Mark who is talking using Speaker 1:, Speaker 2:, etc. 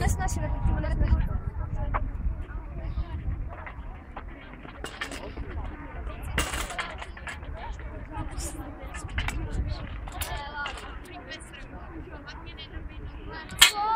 Speaker 1: Nasıl nasıl? Okay.